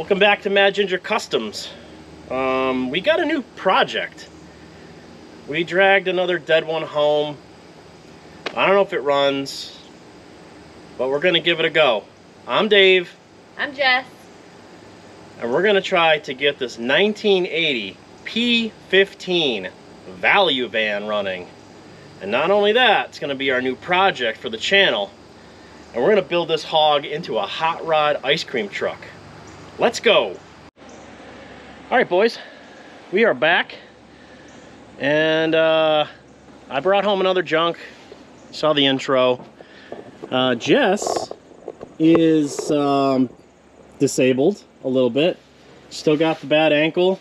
Welcome back to Mad Ginger Customs. Um, we got a new project. We dragged another dead one home. I don't know if it runs, but we're gonna give it a go. I'm Dave, I'm Jess. and we're gonna try to get this 1980 P15 value van running. And not only that, it's gonna be our new project for the channel. And we're gonna build this hog into a hot rod ice cream truck. Let's go. All right, boys, we are back. And uh, I brought home another junk. Saw the intro. Uh, Jess is um, disabled a little bit. Still got the bad ankle.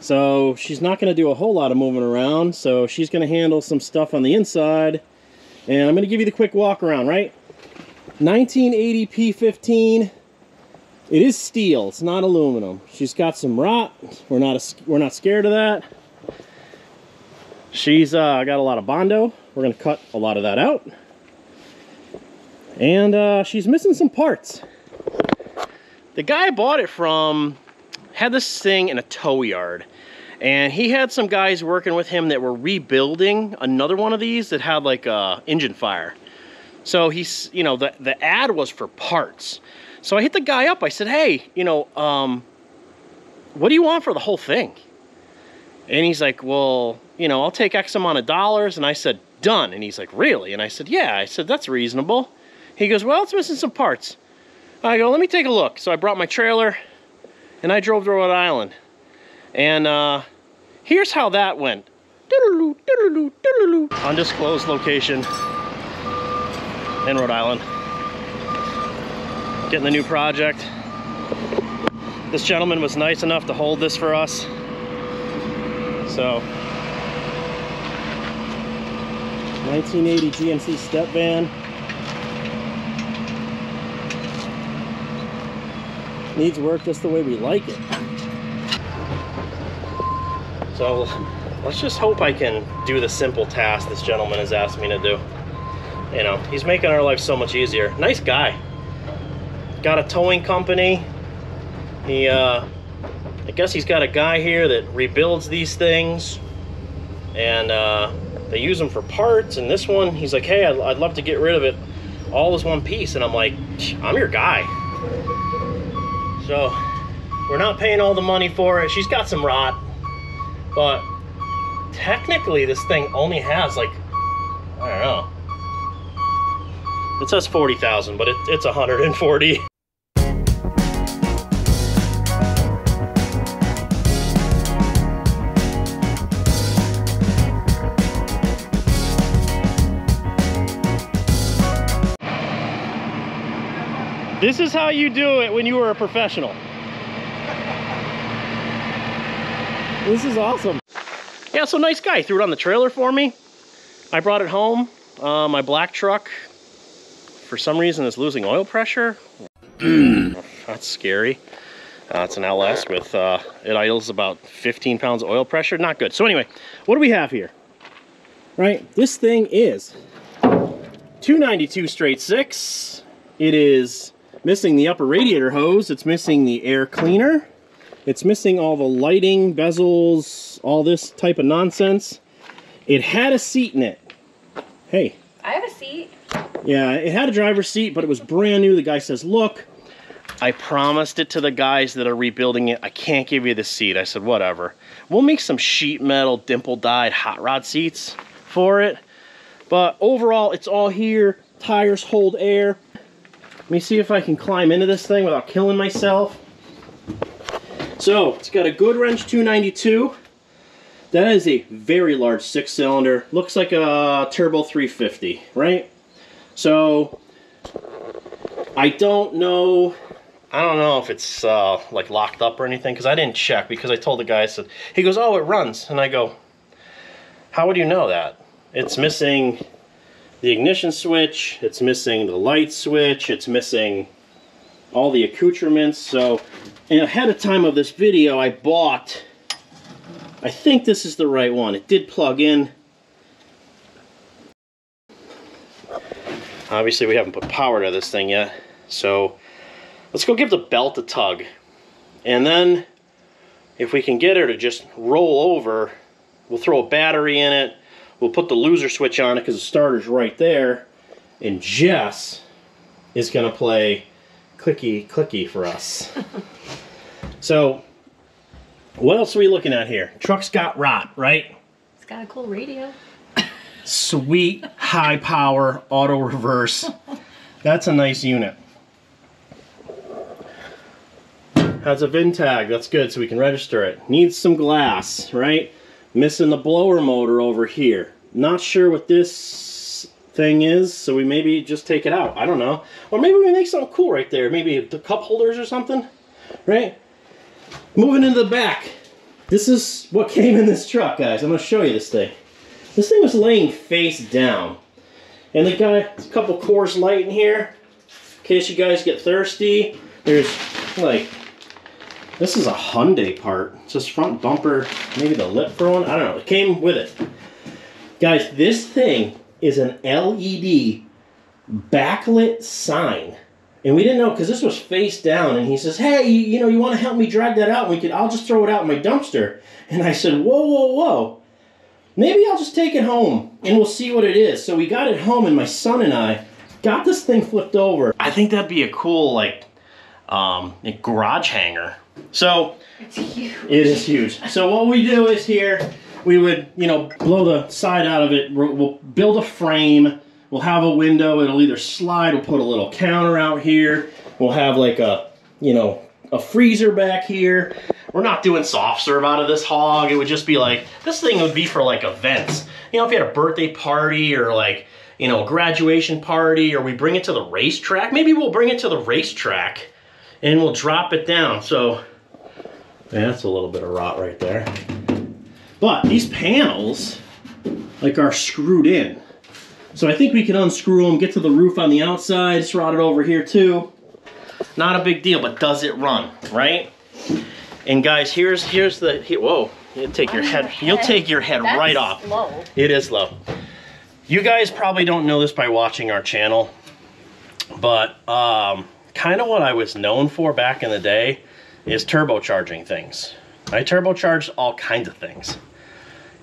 So she's not going to do a whole lot of moving around. So she's going to handle some stuff on the inside. And I'm going to give you the quick walk around, right? 1980 P15. It is steel. It's not aluminum. She's got some rot. We're not we're not scared of that. She's uh, got a lot of bondo. We're to cut a lot of that out. And uh, she's missing some parts. The guy I bought it from had this thing in a tow yard. And he had some guys working with him that were rebuilding another one of these that had like a engine fire. So he's, you know, the, the ad was for parts. So I hit the guy up. I said, hey, you know, um, what do you want for the whole thing? And he's like, well, you know, I'll take X amount of dollars. And I said, done. And he's like, really? And I said, yeah. I said, that's reasonable. He goes, well, it's missing some parts. I go, let me take a look. So I brought my trailer and I drove to Rhode Island. And uh, here's how that went. Undisclosed location in Rhode Island. Getting the new project. This gentleman was nice enough to hold this for us. So, 1980 GMC step van. Needs work just the way we like it. So, let's just hope I can do the simple task this gentleman has asked me to do. You know, he's making our life so much easier. Nice guy. Got a towing company. He, uh, I guess he's got a guy here that rebuilds these things. And, uh, they use them for parts. And this one, he's like, hey, I'd, I'd love to get rid of it all as one piece. And I'm like, I'm your guy. So, we're not paying all the money for it. She's got some rot. But, technically, this thing only has, like, I don't know. It says 40,000, but it, it's 140. This is how you do it when you were a professional. This is awesome. Yeah, so nice guy. Threw it on the trailer for me. I brought it home. Uh, my black truck, for some reason, is losing oil pressure. That's scary. Uh, it's an LS with, uh, it idles about 15 pounds of oil pressure. Not good. So anyway, what do we have here? Right, this thing is 292 straight six. It is missing the upper radiator hose. It's missing the air cleaner. It's missing all the lighting, bezels, all this type of nonsense. It had a seat in it. Hey. I have a seat. Yeah, it had a driver's seat, but it was brand new. The guy says, look, I promised it to the guys that are rebuilding it. I can't give you the seat. I said, whatever. We'll make some sheet metal, dimple-died hot rod seats for it. But overall, it's all here. Tires hold air. Let me see if I can climb into this thing without killing myself. So, it's got a good wrench 292. That is a very large six cylinder. Looks like a turbo 350, right? So, I don't know. I don't know if it's uh, like locked up or anything because I didn't check because I told the guy, I said, he goes, oh, it runs. And I go, how would you know that? It's missing the ignition switch, it's missing the light switch, it's missing all the accoutrements. So, and ahead of time of this video, I bought, I think this is the right one. It did plug in. Obviously, we haven't put power to this thing yet. So, let's go give the belt a tug. And then if we can get her to just roll over, we'll throw a battery in it. We'll put the loser switch on it because the starter's right there. And Jess is going to play clicky clicky for us. so, what else are we looking at here? Truck's got rot, right? It's got a cool radio. Sweet high power auto reverse. That's a nice unit. Has a VIN tag, that's good, so we can register it. Needs some glass, right? Missing the blower motor over here. Not sure what this thing is, so we maybe just take it out. I don't know. Or maybe we make something cool right there. Maybe the cup holders or something, right? Moving into the back. This is what came in this truck, guys. I'm gonna show you this thing. This thing was laying face down. And they got a couple Coors Light in here, in case you guys get thirsty. There's like this is a Hyundai part. It's this front bumper, maybe the lip for one. I don't know. It came with it. Guys, this thing is an LED backlit sign. And we didn't know because this was face down. And he says, "Hey, you, you know, you want to help me drag that out? We could. I'll just throw it out in my dumpster." And I said, "Whoa, whoa, whoa! Maybe I'll just take it home and we'll see what it is." So we got it home, and my son and I got this thing flipped over. I think that'd be a cool like um, garage hanger so it's huge. It is huge. So what we do is here, we would, you know, blow the side out of it. We'll build a frame. We'll have a window. It'll either slide. We'll put a little counter out here. We'll have like a, you know, a freezer back here. We're not doing soft serve out of this hog. It would just be like, this thing would be for like events. You know, if you had a birthday party or like, you know, a graduation party or we bring it to the racetrack, maybe we'll bring it to the racetrack and we'll drop it down. So yeah, that's a little bit of rot right there. But these panels like are screwed in. So I think we can unscrew them, get to the roof on the outside. It's it over here too. Not a big deal, but does it run, right? And guys, here's here's the here, whoa. You take your head, You'll take your head That's right off. Low. It is low. You guys probably don't know this by watching our channel, but um, kind of what I was known for back in the day is turbocharging things. I turbocharge all kinds of things.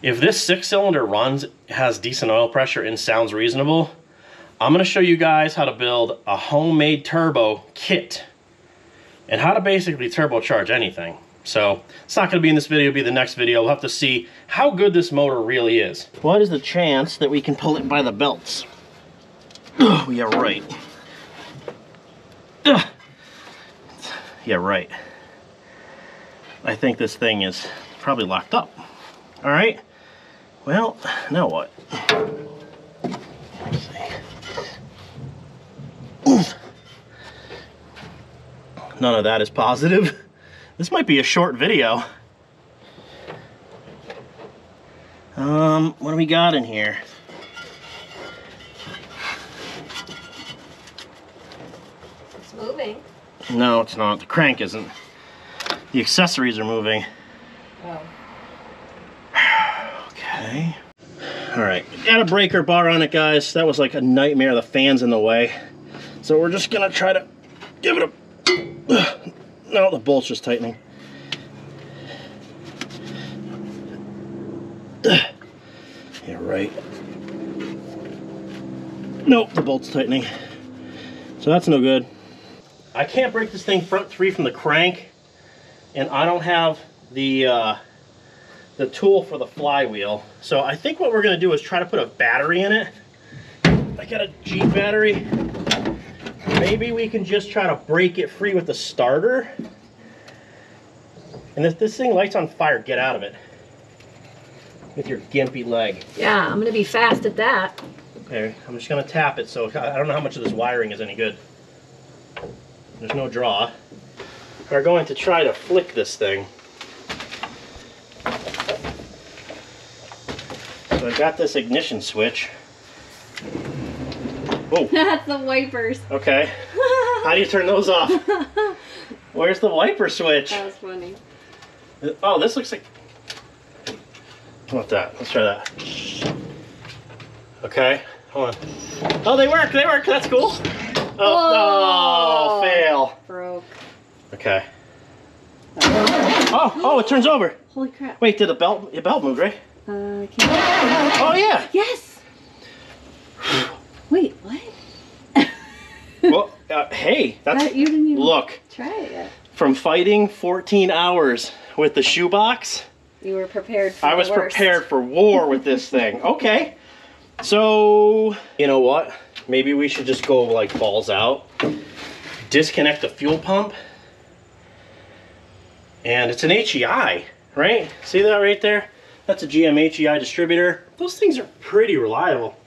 If this six cylinder runs, has decent oil pressure and sounds reasonable, I'm gonna show you guys how to build a homemade turbo kit and how to basically turbocharge anything. So it's not gonna be in this video, it'll be the next video. We'll have to see how good this motor really is. What is the chance that we can pull it by the belts? Oh, yeah, right. Ugh. Yeah, right. I think this thing is probably locked up. All right. Well, now what? None of that is positive. This might be a short video. Um, what do we got in here? It's moving. No, it's not. The crank isn't. The accessories are moving. Oh. Okay. All right, got a breaker bar on it, guys. That was like a nightmare. The fan's in the way. So we're just gonna try to give it a... No, the bolt's just tightening. Yeah, right. Nope, the bolt's tightening. So that's no good. I can't break this thing front three from the crank, and I don't have the uh, the tool for the flywheel. So I think what we're gonna do is try to put a battery in it. I got a Jeep battery. Maybe we can just try to break it free with the starter. And if this thing lights on fire, get out of it. With your gimpy leg. Yeah, I'm gonna be fast at that. Okay, I'm just gonna tap it so I don't know how much of this wiring is any good. There's no draw. We're going to try to flick this thing. So I got this ignition switch. Oh. That's the wipers. Okay. How do you turn those off? Where's the wiper switch? That was funny. Oh, this looks like... How about that? Let's try that. Okay, hold on. Oh, they work, they work, that's cool. Oh, oh no, fail. Broke. Okay. Oh, oh, it turns over. Holy crap. Wait, did the belt, the belt move, right? Uh, Oh, yeah. Yes! Wait, what? Well, uh, hey, that's, That, you didn't even look, try it yet. from fighting 14 hours with the shoebox, You were prepared for I was prepared for war with this thing. Okay. So, you know what? Maybe we should just go like balls out. Disconnect the fuel pump. And it's an HEI, right? See that right there? That's a GM HEI distributor. Those things are pretty reliable.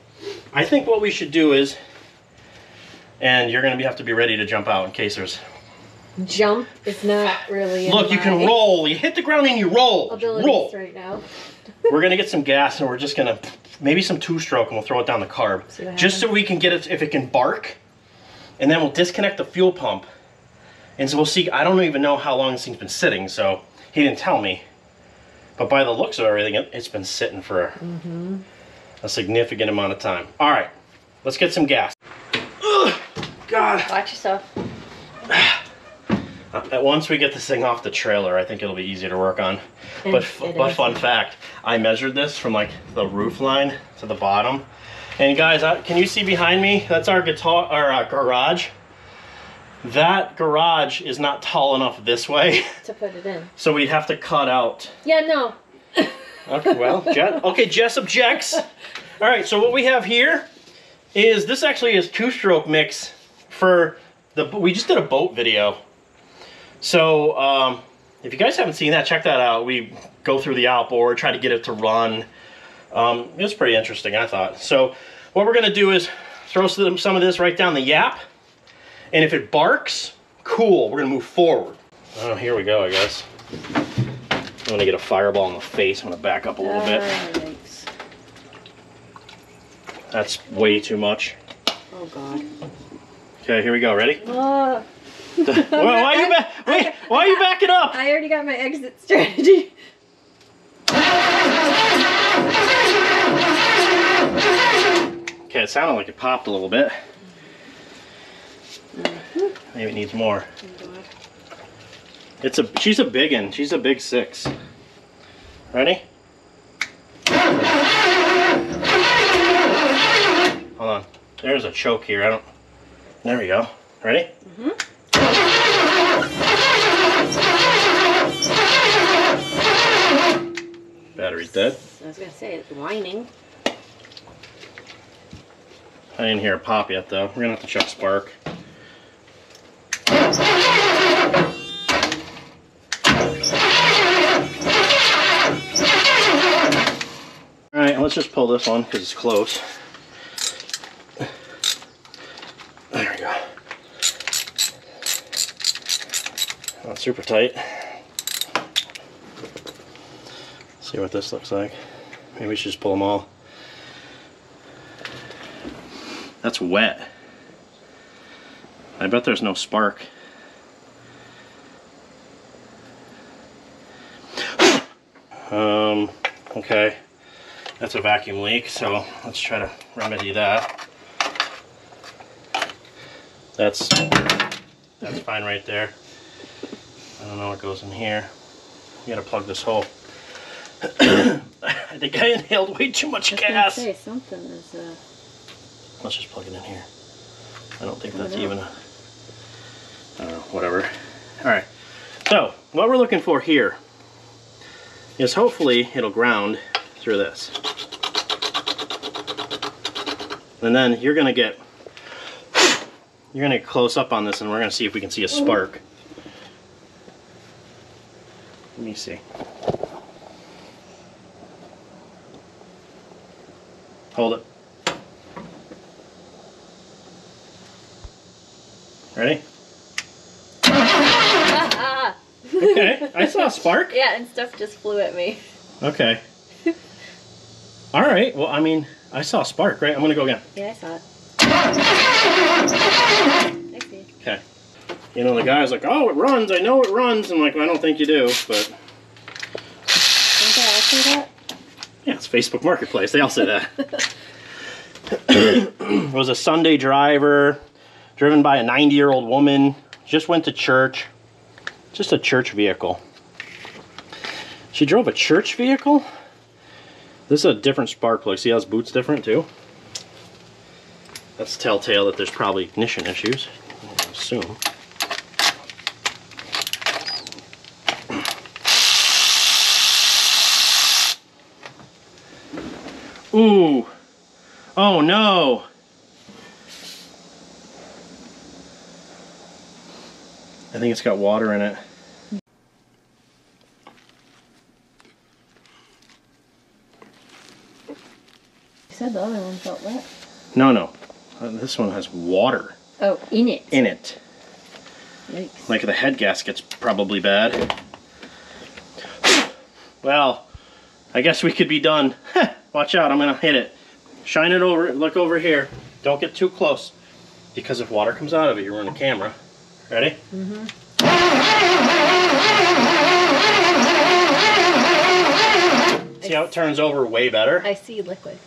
I think what we should do is, and you're gonna have to be ready to jump out in case there's. Jump is not really Look, you can roll. You hit the ground and you roll. Abilities Roll. right now. we're gonna get some gas and we're just gonna maybe some two stroke and we'll throw it down the carb just so we can get it if it can bark and then we'll disconnect the fuel pump and so we'll see i don't even know how long this thing's been sitting so he didn't tell me but by the looks of everything it, it's been sitting for Mm-hmm. a significant amount of time all right let's get some gas Ugh, god Watch yourself. Uh, once we get this thing off the trailer i think it'll be easier to work on but it but is. fun fact i measured this from like the roof line to the bottom and guys can you see behind me that's our guitar our uh, garage that garage is not tall enough this way To put it in. so we'd have to cut out Yeah, no. Okay, well, Jess, okay, Jess objects. All right, so what we have here is this actually is two-stroke mix for the. We just did a boat video, so um, if you guys haven't seen that, check that out. We go through the outboard, try to get it to run. Um, it was pretty interesting, I thought. So what we're gonna do is throw some some of this right down the yap, and if it barks, cool. We're gonna move forward. Oh, here we go, I guess. I'm gonna get a fireball in the face. I'm gonna back up a little bit. Yikes. That's way too much. Oh god. Okay, here we go. Ready? Oh, Why, why are you back? Wait, why are you backing up? I already got my exit strategy. Okay, it sounded like it popped a little bit. Maybe it needs more. It's a. She's a big one. She's a big six. Ready? Hold on. There's a choke here. I don't. There we go. Ready? Mhm. Battery's dead. I was gonna say it's whining. I didn't hear a pop yet, though. We're gonna have to check spark. All right, let's just pull this one because it's close. There we go. Oh, Not super tight. See what this looks like. Maybe we should just pull them all. That's wet. I bet there's no spark. Um, okay. That's a vacuum leak, so let's try to remedy that. That's that's fine right there. I don't know what goes in here. You gotta plug this hole. I think I inhaled way too much I gas. say something is uh Let's just plug it in here. I don't think Plug that's it even a. I whatever. Alright, so what we're looking for here is hopefully it'll ground through this. And then you're gonna get you're gonna get close up on this and we're gonna see if we can see a spark. Let me see. Hold it. Ready? Okay, I saw a spark. Yeah, and stuff just flew at me. Okay. All right. Well, I mean, I saw a spark, right? I'm gonna go again. Yeah, I saw it. I see. Okay. You know, the guy's like, "Oh, it runs. I know it runs." I'm like, well, "I don't think you do," but Don't they all say that? yeah, it's Facebook Marketplace. They all say that. it was a Sunday driver, driven by a 90-year-old woman. Just went to church. Just a church vehicle. She drove a church vehicle? This is a different spark plug. See how his boot's different too? That's telltale that there's probably ignition issues. I assume. Ooh. Oh no. I think it's got water in it. You said the other one felt wet. No, no. Uh, this one has water Oh, in it. in it. Yikes. Like the head gasket's probably bad. Well, I guess we could be done. Watch out, I'm gonna hit it. Shine it over, look over here. Don't get too close. Because if water comes out of it, you ruin the camera. Ready? Mm-hmm. See how it turns over way better? I see liquid.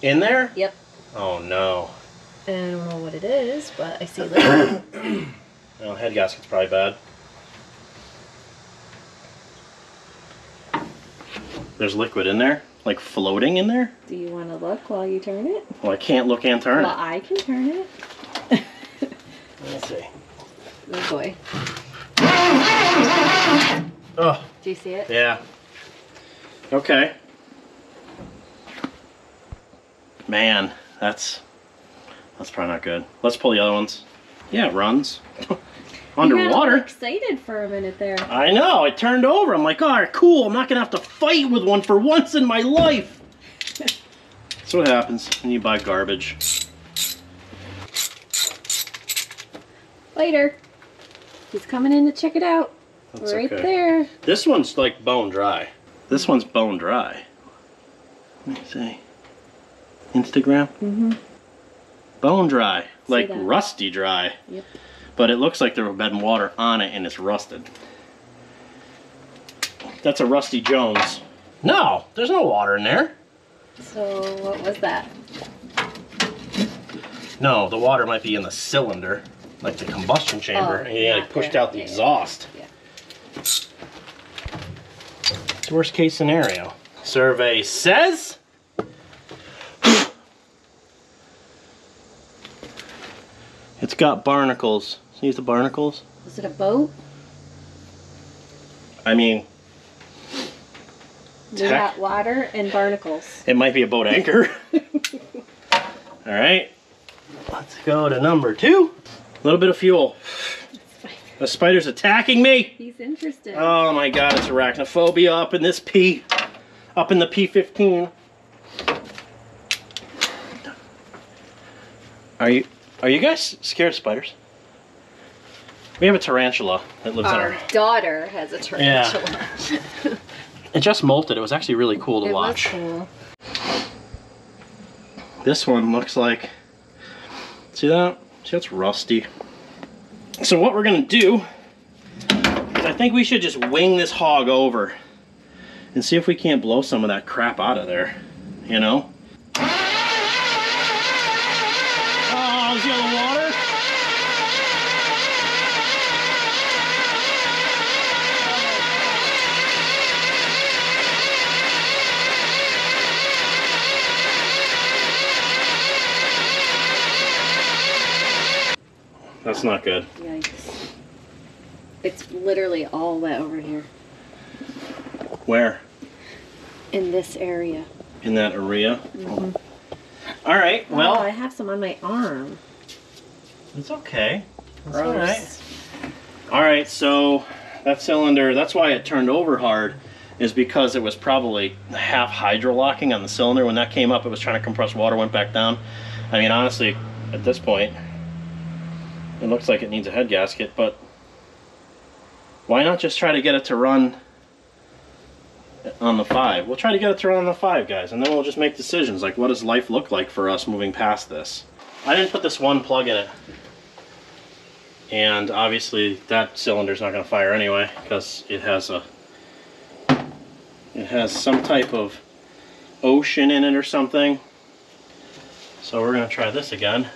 In there? Yep. Oh no. I don't know what it is, but I see liquid. Well, head gasket's probably bad. There's liquid in there? Like floating in there? Do you want to look while you turn it? Well, I can't look and turn Well, it. I can turn it. Let's see. Oh boy. Oh, Do you see it? yeah. Okay. Man, that's that's probably not good. Let's pull the other ones. Yeah, it runs. You got Underwater. all excited for a minute there. I know. It turned over. I'm like, all right, cool. I'm not gonna have to fight with one for once in my life. That's what happens when you buy garbage. Later. He's coming in to check it out. That's right okay. there. This one's like bone dry. This one's bone dry. Let me see. Instagram. Mm-hmm. Bone dry, like that. rusty dry. Yep. But it looks like there was been water on it and it's rusted. That's a Rusty Jones. No, there's no water in there. So what was that? No, the water might be in the cylinder, like the combustion oh, chamber, Oh, and you not like pushed there. out the Yeah, yeah. exhaust. Yeah. It's worst case scenario. Survey says. it's got barnacles. See the barnacles? Was it a boat? I mean, We Tech. got water and barnacles. it might be a boat anchor. All right, let's go to number two. A little bit of fuel. The spider's attacking me. He's interested. Oh my god, it's arachnophobia up in this P. Up in the P15. Are you are you guys scared of spiders? We have a tarantula that lives Our in our daughter has a tarantula. Yeah. It just molted. It was actually really cool to It was watch. cool. This one looks like See that? See that's rusty. So what we're gonna do is I think we should just wing this hog over and see if we can't blow some of that crap out of there. You know? That's not good. Yikes. It's literally all wet over here Where? in this area. In that area? Mm -hmm. All right, well, oh, I have some on my arm. it's okay. It's all Gross. right. All right, so that cylinder, that's why it turned over hard, is because it was probably half hydrolocking on the cylinder. When that came up, it was trying to compress water, went back down. I mean, honestly, at this point, it looks like it needs a head gasket, but why not just try to get it to run on the five? We'll try to get it to run on the five, guys, and then we'll just make decisions like what does life look like for us moving past this. I didn't put this one plug in it. And obviously that cylinder's not going to fire anyway because it has a it has some type of ocean in it or something. So we're going to try this again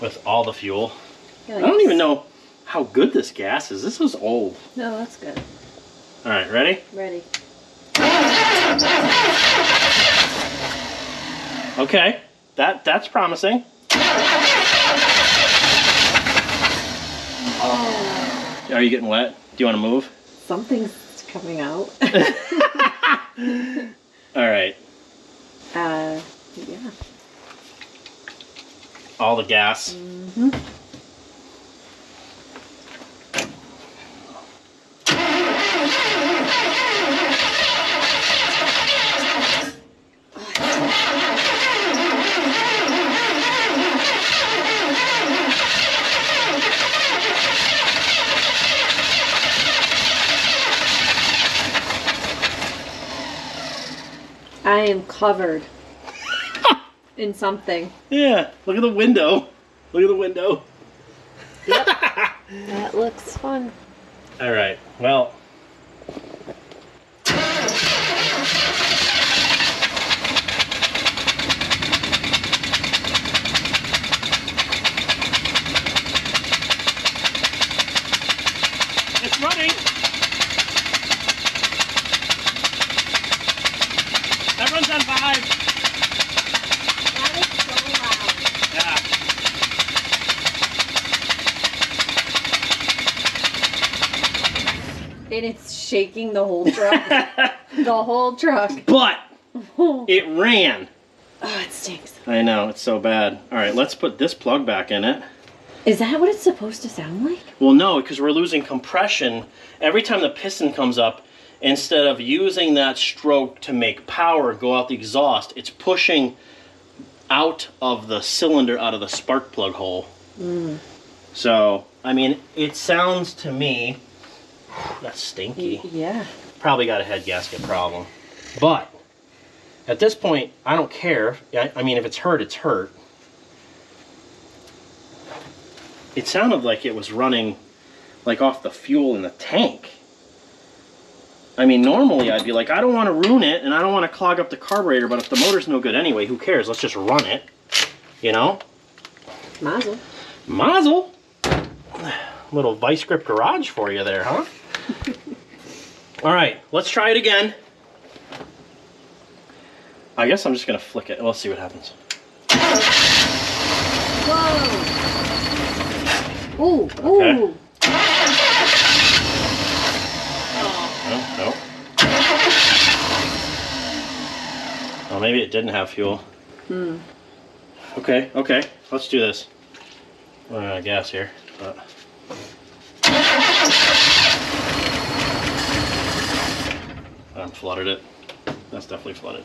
with all the fuel. I don't even know how good this gas is. This is old. No, that's good. All right, ready? Ready. Okay, that that's promising. Oh, Are you getting wet? Do you want to move? something's coming out. All right, uh, yeah. All the gas. hmm I am covered in something. Yeah, look at the window. Look at the window. That looks fun. All right, well. It's running. Everyone's on five. That is so loud. Yeah. And it's shaking the whole truck. the whole truck. but it ran. Oh, it stinks. I know, it's so bad. All right, let's put this plug back in it. Is that what it's supposed to sound like? Well, no, because we're losing compression. Every time the piston comes up, instead of using that stroke to make power go out the exhaust, it's pushing out of the cylinder, out of the spark plug hole. Mm. So, I mean, it sounds to me, that's stinky. Yeah. Probably got a head gasket problem. But, at this point, I don't care. I, I mean, if it's hurt, it's hurt. It sounded like it was running like off the fuel in the tank. I mean, normally I'd be like, I don't want to ruin it and I don't want to clog up the carburetor, but if the motor's no good anyway, who cares? Let's just run it. You know? Mazel. Mazel. Little vice grip garage for you there, huh? All right, let's try it again. I guess I'm just gonna flick it. Let's see what happens. Whoa. Ooh, ooh. Okay. No, no. Oh, maybe it didn't have fuel. Hmm. Okay, okay, let's do this. We're out of gas here. But... Flooded it. That's definitely flooded.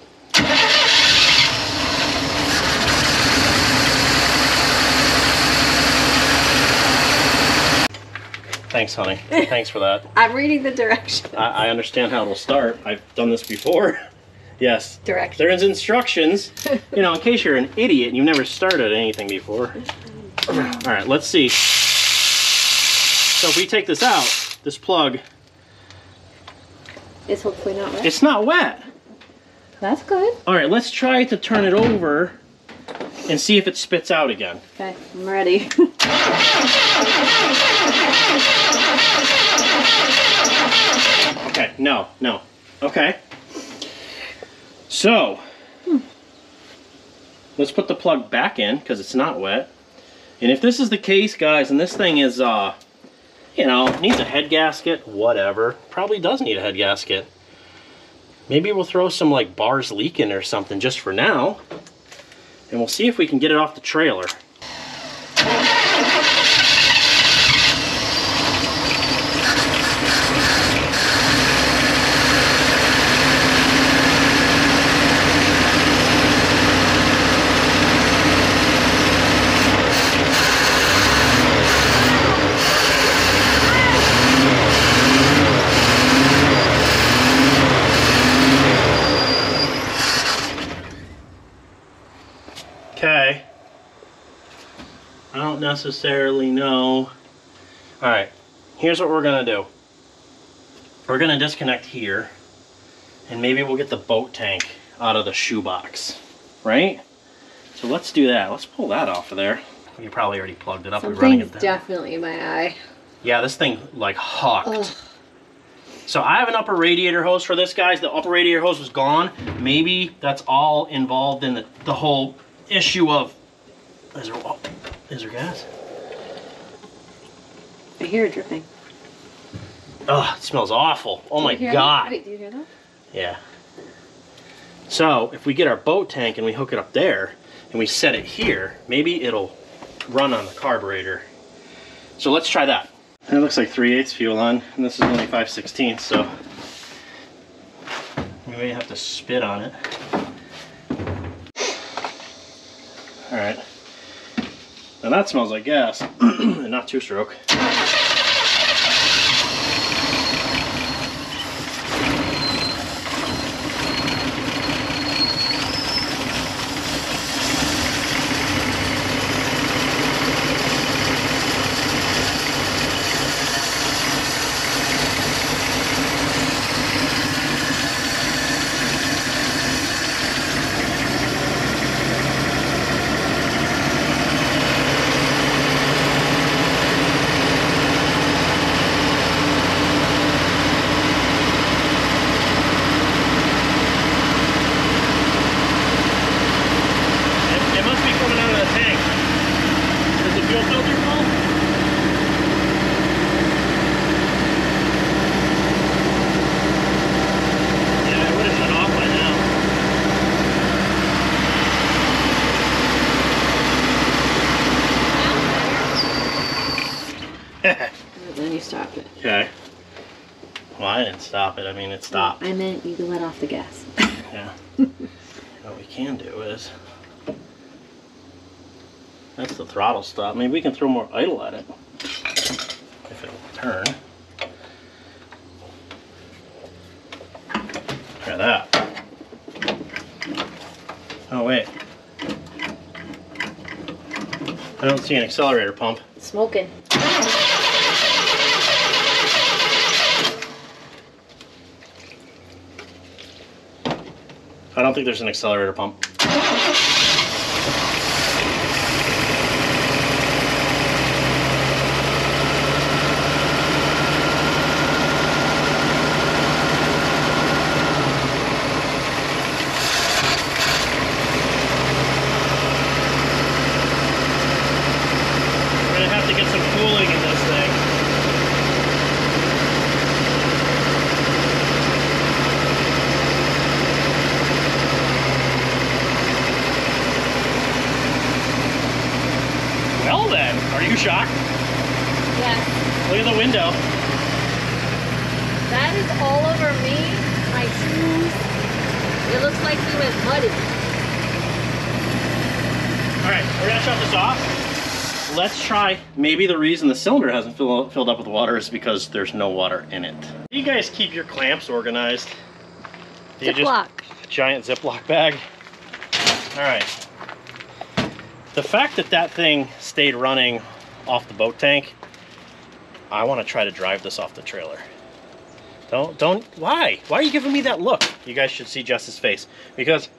Thanks, honey. Thanks for that. I'm reading the directions. I, I understand how it'll start. I've done this before. Yes. Direction. There's instructions. You know, in case you're an idiot and you've never started anything before. All right, let's see. So if we take this out, this plug, It's hopefully not wet. it's not wet. That's good. All right, let's try to turn it over and see if it spits out again. Okay, I'm ready. Okay, no, no. Okay. So, let's put the plug back in because it's not wet. And if this is the case, guys, and this thing is, uh, you know, needs a head gasket, whatever. Probably does need a head gasket. Maybe we'll throw some like bars leaking or something just for now. And we'll see if we can get it off the trailer. Okay. I don't necessarily know. Alright, here's what we're gonna do. We're gonna disconnect here, and maybe we'll get the boat tank out of the shoebox, right? So let's do that. Let's pull that off of there. You probably already plugged it up. We're running it down. definitely my eye. Yeah, this thing like. Ugh. So I have an upper radiator hose for this, guys. The upper radiator hose was gone. Maybe that's all involved in the, the whole issue of, is there, oh, gas? I hear it dripping. Oh, it smells awful. Oh my? God. Wait, do you hear that? Yeah. So if we get our boat tank and we hook it up there and we set it here, maybe it'll run on the carburetor. So let's try that. It looks like 3 8 fuel on, and this is only 5 16 so we may have to spit on it. Alright. Now that smells like gas, and not two stroke. It, it must be coming out of the tank. Is the fuel filter full? Yeah, I would have shut off by now. Then you stopped it. Okay. Well, I didn't stop it. I mean, it stopped. I meant you let off the gas. Yeah. what we can do is. That's the throttle stop. Maybe we can throw more idle at it. If it'll turn. Try that. Oh, wait. I don't see an accelerator pump. Smoking. I don't think there's an accelerator pump. We're gonna have to get some cooling in this thing. Well then, are you shocked? Yes. Look at the window. That is all over me, my shoes. It looks like he was muddy. All right, we're gonna shut this off. Let's try. Maybe the reason the cylinder hasn't fill, filled up with water is because there's no water in it. You guys keep your clamps organized? You Ziploc. giant Ziploc bag? All right. The fact that that thing stayed running off the boat tank, I want to try to drive this off the trailer. Don't, don't, why? Why are you giving me that look? You guys should see Jess's face because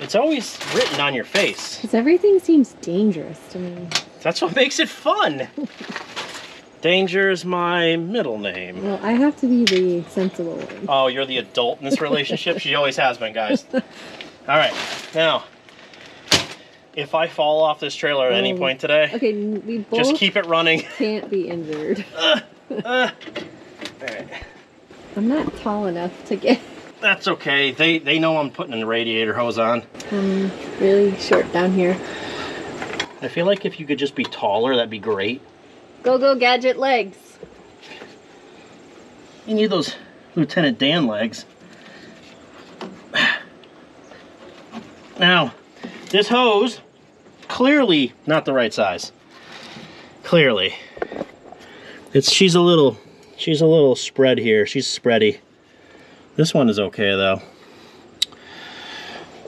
it's always written on your face. Because everything seems dangerous to me. That's what makes it fun. Danger is my middle name. Well, I have to be the sensible one. Oh, you're the adult in this relationship? she always has been, guys. All right, now, if I fall off this trailer at any Um, point today, Okay, we both just keep it running. can't be injured. Uh, all right. I'm not tall enough to get. That's okay. They they know I'm putting a radiator hose on. I'm really short down here. I feel like if you could just be taller, that'd be great. Go go gadget legs. You need those Lieutenant Dan legs. Now, this hose, clearly not the right size. Clearly. It's she's a little she's a little spread here. She's spready. This one is okay though.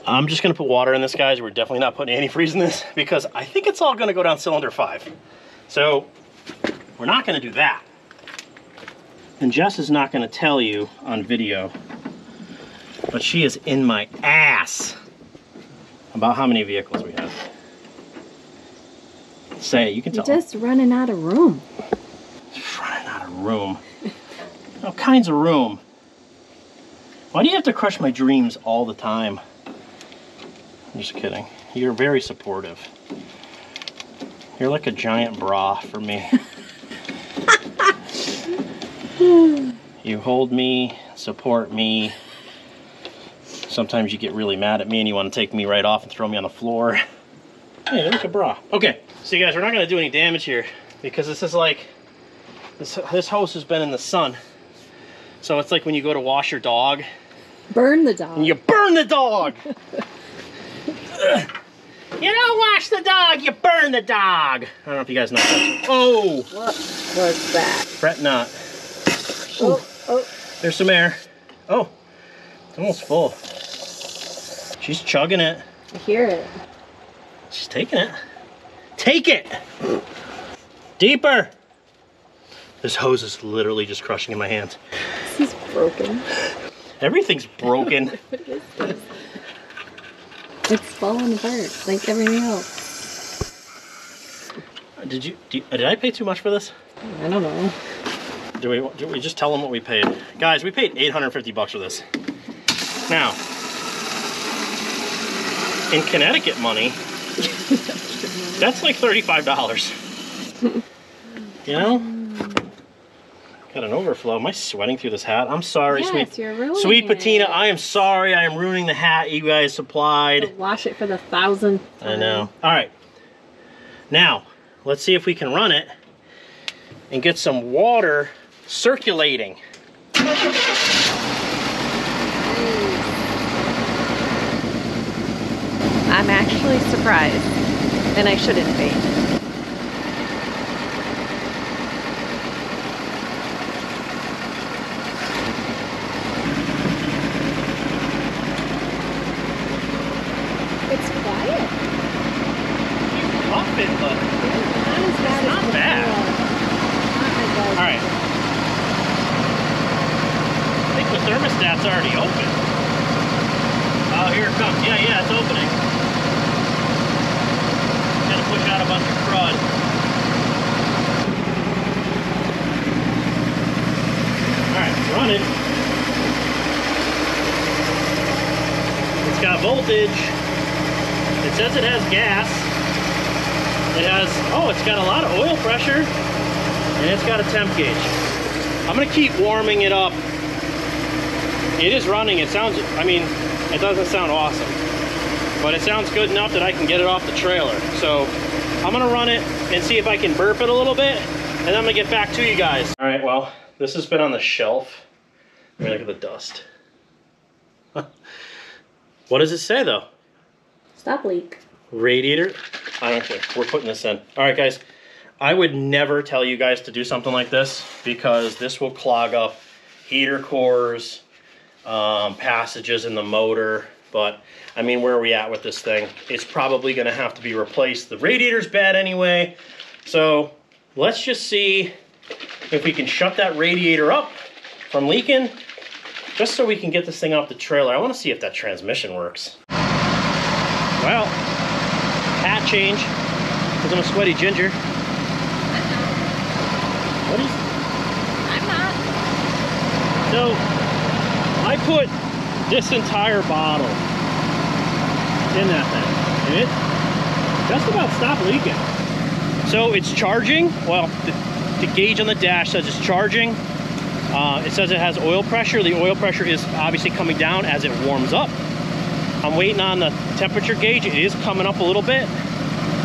I'm just gonna put water in this, guys. We're definitely not putting antifreeze in this because I think it's all gonna go down cylinder five. So we're not gonna do that. And Jess is not going to tell you on video, but she is in my ass about how many vehicles we have. Say it. You can You're tell. just running out of room. running out of room. All kinds of room. Why do you have to crush my dreams all the time? I'm just kidding. You're very supportive. You're like a giant bra for me. you hold me, support me. Sometimes you get really mad at me and you want to take me right off and throw me on the floor. Hey, you're like a bra. Okay, so you guys, we're not going to do any damage here because this is like this, this hose has been in the sun. So it's like when you go to wash your dog Burn the dog. you burn the dog. you don't wash the dog, you burn the dog. I don't know if you guys know that. Oh, What was that? fret not. Oh, oh. There's some air. Oh, it's almost full. She's chugging it. I hear it. She's taking it. Take it! Deeper! This hose is literally just crushing in my hands. This is broken. Everything's broken. What is this? It's falling apart like everything else. Did you, do you- did I pay too much for this? I don't know. Do we, do we just tell them what we paid? Guys, we paid 850 bucks for this. Now, in Connecticut money, that's like $35. you know? Got an overflow. Am I sweating through this hat? I'm sorry, yes, sweet. you're ruining Sweet it. Patina, I am sorry. I am ruining the hat you guys supplied. Wash it for the thousandth time. I know. All right. Now, let's see if we can run it and get some water circulating. I'm actually surprised, and I shouldn't be. It's quiet. Keep pumping, but Not as bad not as bad. before. Not as bad. all right. I think the thermostat's already open. Oh, here it comes. Yeah, yeah, it's opening. Gonna push out a bunch of crud. All right, it's running. It's got voltage. It says it has gas. It has, oh, it's got a lot of oil pressure. And it's got a temp gauge. I'm gonna keep warming it up. It is running, it sounds, I mean, it doesn't sound awesome. But it sounds good enough that I can get it off the trailer. So I'm gonna run it and see if I can burp it a little bit. And then I'm gonna get back to you guys. All right, well, this has been on the shelf. Let me look at the dust. what does it say though? Stop leak. radiator. I don't care. We're putting this in. All right, guys. I would never tell you guys to do something like this because this will clog up heater cores, um, passages in the motor. But I mean, where are we at with this thing? It's probably going to have to be replaced. The radiator's bad anyway. So let's just see if we can shut that radiator up from leaking just so we can get this thing off the trailer. I want to see if that transmission works. Well, hat change because I'm a sweaty ginger. What is? I'm not. So, put this entire bottle in that thing, and it just about stopped leaking. So it's charging. Well, the, the gauge on the dash says it's charging. Uh, it says it has oil pressure. The oil pressure is obviously coming down as it warms up. I'm waiting on the temperature gauge. It is coming up a little bit.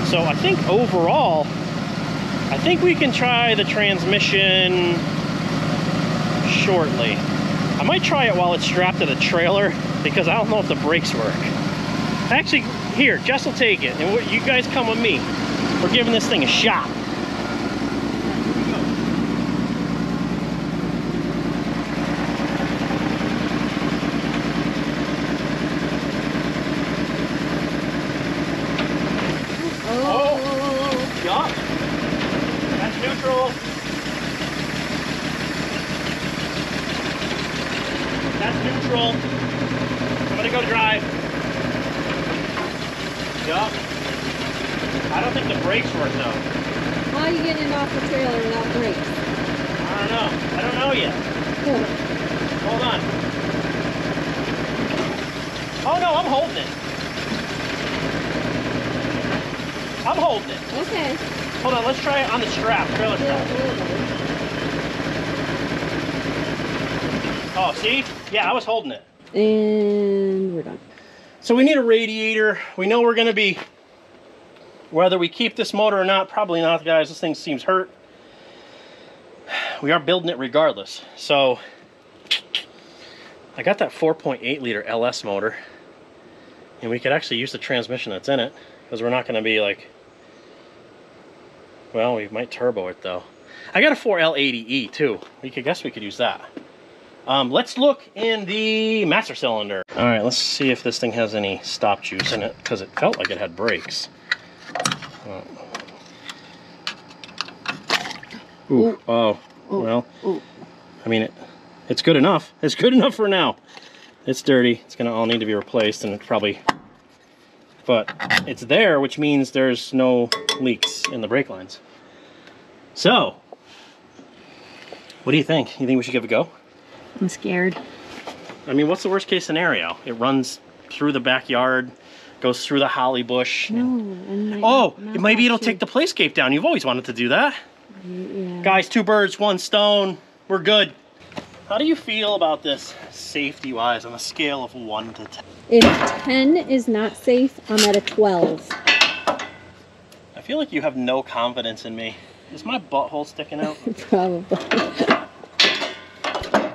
So I think overall, I think we can try the transmission shortly. I might try it while it's strapped to the trailer because I don't know if the brakes work. Actually, here, Jess will take it. And you guys come with me. We're giving this thing a shot. Oh. Yup. That's neutral. That's neutral. I'm gonna go drive. Yup. I don't think the brakes work though. How are you getting it off the trailer without brakes? I don't know. I don't know yet. Oh, Hold on. Oh no, I'm holding it. I'm holding it. okay. Hold on, let's try it on the strap, trailer strap. Oh, see? Yeah, I was holding it. And we're done. So we need a radiator. We know we're gonna be, whether we keep this motor or not, probably not, guys. This thing seems hurt. We are building it regardless. So I got that 4.8 liter LS motor, and we could actually use the transmission that's in it because we're not gonna be like, well, we might turbo it though. I got a 4L80E too. We could guess we could use that. Um, let's look in the master cylinder. All right, let's see if this thing has any stop juice in it because it felt like it had brakes. Oh. Ooh, oh, Ooh. well, Ooh. I mean, it, it's good enough. It's good enough for now. It's dirty. It's gonna all need to be replaced and it's probably, but it's there, which means there's no leaks in the brake lines. So, what do you think? You think we should give it a go? I'm scared. I mean, what's the worst case scenario? It runs through the backyard, goes through the holly bush. No. and Oh, not maybe it'll take the playscape down. You've always wanted to do that. Yeah. Guys, two birds, one stone. We're good. How do you feel about this safety wise on a scale of 1 to 10? If 10 is not safe, I'm at a 12. I feel like you have no confidence in me. Is my butthole sticking out? Probably.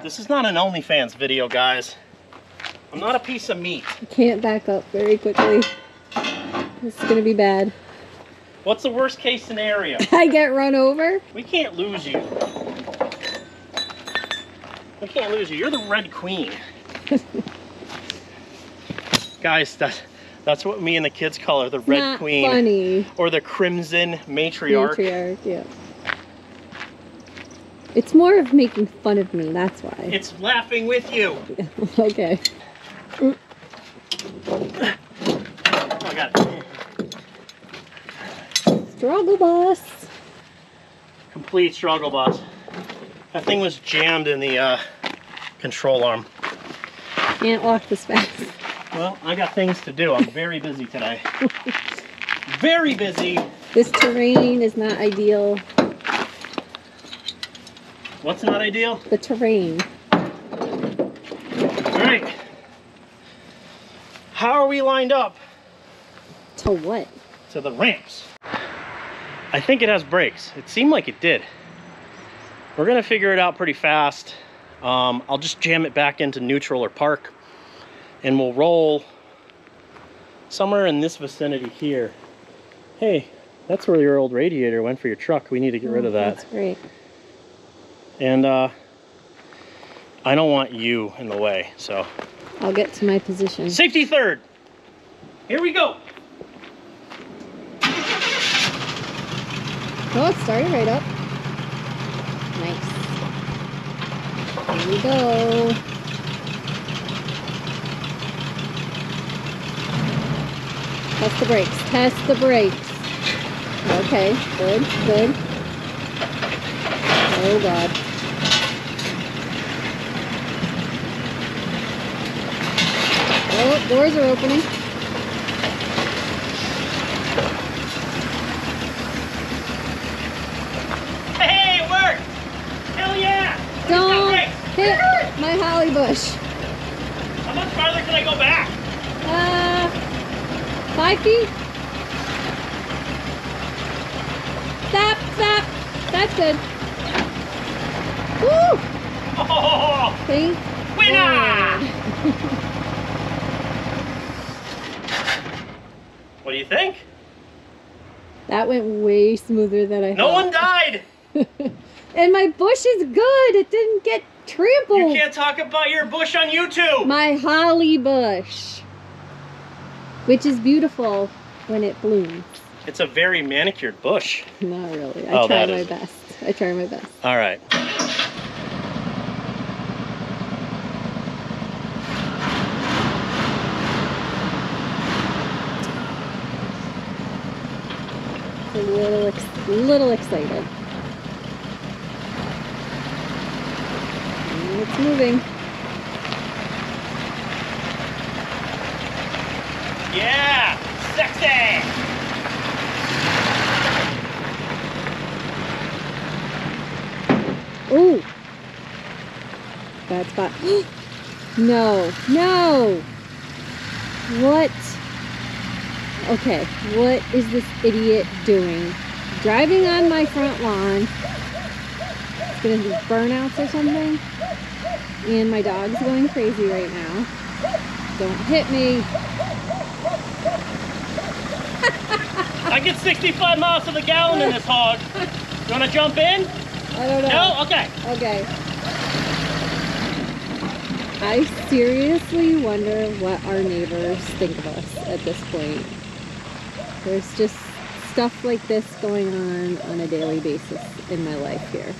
this is not an OnlyFans video, guys. I'm not a piece of meat. I can't back up very quickly. This is gonna be bad. What's the worst case scenario? I get run over? We can't lose you. We can't lose you. You're the Red Queen. Guys, that, that's what me and the kids call her, the Red Queen. funny. Or the Crimson Matriarch. Matriarch, yeah. It's more of making fun of me, that's why. It's laughing with you. okay. Oh, I got it. Struggle bus. Complete struggle bus. That thing was jammed in the uh, control arm. Can't walk this fast. Well, I got things to do. I'm very busy today. very busy. This terrain is not ideal. What's not ideal? The terrain. All right. How are we lined up To what? to the ramps? I think it has brakes. It seemed like it did. We're gonna figure it out pretty fast. Um, I'll just jam it back into neutral or park and we'll roll somewhere in this vicinity here. Hey, that's where your old radiator went for your truck. We need to get rid of Oh, that. That's great. And uh, I don't want you in the way, so. I'll get to my position. Safety third. Here we go. Oh, it started right up. Nice. Here we go. Test the brakes. Test the brakes. Okay, good, good. Oh god. Oh, doors are opening. Hey, it worked. Hell yeah. Don't brakes. Hit my holly bush. How much farther can I go back? Uh, five feet. Stop, stop. That's good. Woo! Oh, Thank winner! What do you think? That went way smoother than I No thought. No one died. and my bush is good. It didn't get trampled. You can't talk about your bush on YouTube. My holly bush, which is beautiful when it blooms. It's a very manicured bush. Not really. I Oh, try my is- best. I try my best. All right. a little excited. And it's moving. Yeah, sexy. Ooh. Bad spot. no, no. What? Okay, what is this idiot doing? Driving on my front lawn. It's gonna be burnouts or something. And my dog's going crazy right now. Don't hit me. I get 65 miles to the gallon in this hog. You want to jump in? I don't know. No? Okay. Okay. I seriously wonder what our neighbors think of us at this point. There's just stuff like this going on on a daily basis in my life here.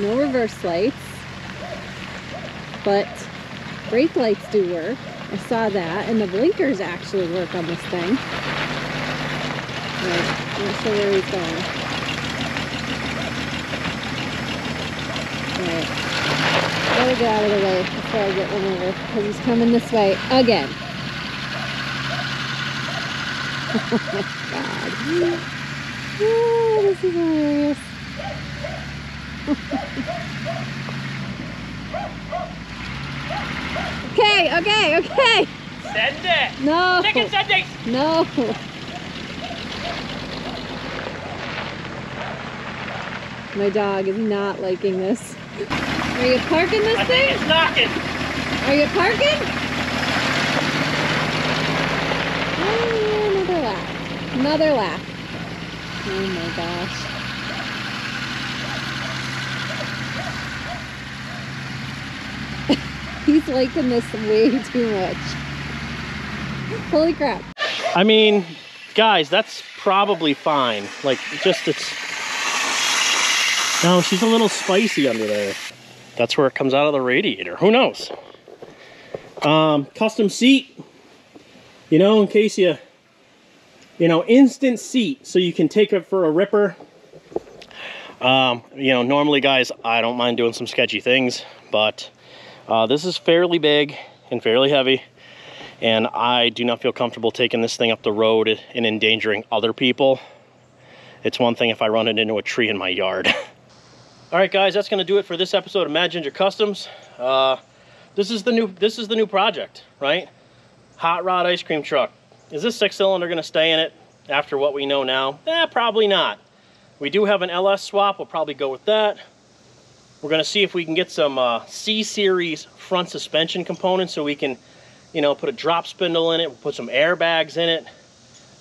No reverse lights, but brake lights do work. I saw that, and the blinkers actually work on this thing. Right, I'm not sure where he's going. Gotta get out of the way before I get run over because he's coming this way again. oh my god. Oh, this is hilarious. Okay, okay, okay. Send it. No. Chicken sending. No. My dog is not liking this. Are you parking this I thing? it's knocking. Are you parking? Oh, another lap. Another lap. Oh my gosh. He's liking this way too much. Holy crap. I mean, guys, that's probably fine. Like, just it's. No, she's a little spicy under there. That's where it comes out of the radiator. Who knows? Um, custom seat. You know, in case you, you know, instant seat, so you can take it for a ripper. Um, you know, normally, guys, I don't mind doing some sketchy things, but uh, this is fairly big and fairly heavy and I do not feel comfortable taking this thing up the road and endangering other people. It's one thing if I run it into a tree in my yard. All right, guys, that's gonna do it for this episode of Mad Ginger Customs. Uh, this is the new this is the new project, right? Hot rod ice cream truck. Is this six cylinder gonna stay in it after what we know now? Eh, probably not. We do have an LS swap. We'll probably go with that. We're gonna see if we can get some uh, C-Series front suspension components so we can you know, put a drop spindle in it, we'll put some airbags in it.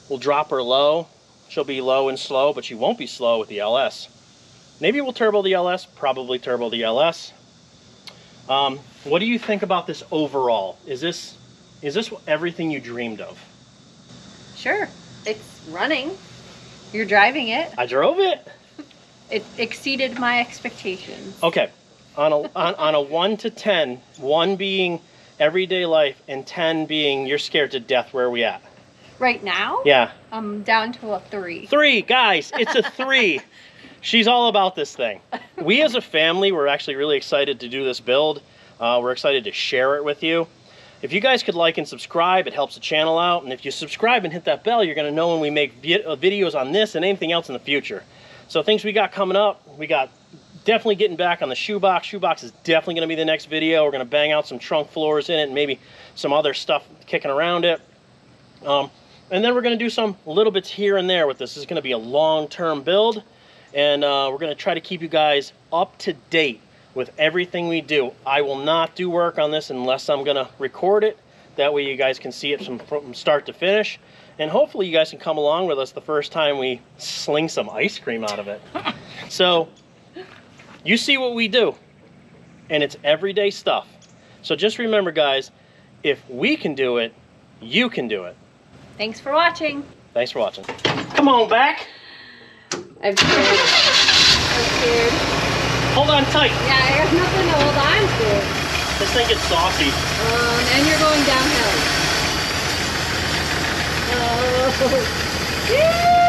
We'll drop her low. She'll be low and slow, but she won't be slow with the LS. Maybe we'll turbo the LS, probably turbo the LS. Um, what do you think about this overall? Is this is this everything you dreamed of? Sure. It's running. You're driving it. I drove it. It exceeded my expectations. Okay, on a on, on a one to ten, one being everyday life and ten being you're scared to death. Where are we at? Right now, Yeah, I'm down to a three. Three, guys, it's a three. She's all about this thing. We as a family, we're actually really excited to do this build. Uh, we're excited to share it with you. If you guys could like and subscribe, it helps the channel out. And if you subscribe and hit that bell, you're going to know when we make uh, videos on this and anything else in the future. So things we got coming up, we got definitely getting back on the shoebox. Shoebox is definitely going to be the next video. We're going to bang out some trunk floors in it and maybe some other stuff kicking around it. Um, and then we're going to do some little bits here and there with this. This is going to be a long-term build, and uh, we're going to try to keep you guys up to date with everything we do. I will not do work on this unless I'm going to record it. That way you guys can see it from, from start to finish. And hopefully you guys can come along with us the first time we sling some ice cream out of it. so you see what we do, and it's everyday stuff. So just remember, guys, if we can do it, you can do it. Thanks for watching. Thanks for watching. Come on back. I'm scared. I'm scared. Hold on tight. Yeah, I have nothing to hold on to. This thing gets saucy. Um, and you're going downhill. Oh.